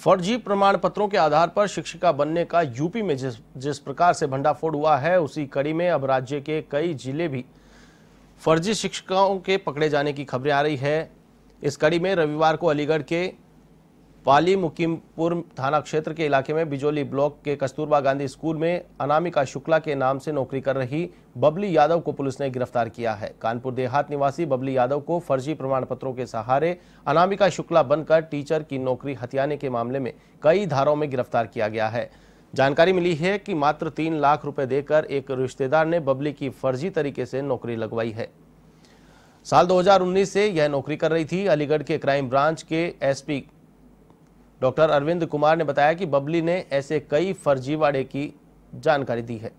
फर्जी प्रमाण पत्रों के आधार पर शिक्षिका बनने का यूपी में जिस जिस प्रकार से भंडाफोड़ हुआ है, उसी कड़ी में अब राज्य के कई ज़िले भी फर्जी शिक्षिकाओं के पकड़े जाने की खबरें आ रही है। इस कड़ी में रविवार को अलीगढ़ के पाली मुकीमपुर थाना क्षेत्र के इलाके में बिजोली ब्लॉक के कस्तूरबा गांधी स्कूल में अनामिका शुक्ला के नाम से नौकरी कर रही बबली यादव को पुलिस ने गिरफ़्तार किया है। कानपुर देहात निवासी बबली यादव को फर्जी प्रमाण पत्रों के सहारे अनामिका शुक्ला बनकर टीचर की नौकरी हथियाने के मामले में कई धाराओं में गिरफ़्तार किया गया है। जानकारी मिली है कि मात्र तीन लाख रुपए देकर एक रिश्तेदार ने बबली की फर्जी तरीके से नौकरी लगवाई है। साल 2019 से यह नौकरी कर रही थी अलीगढ़ के क्राइम ब्रांच के एसपी डॉक्टर अरविंद कुमार ने बताया कि बबली ने ऐसे कई फर्जीवाड़े की जानकारी दी है।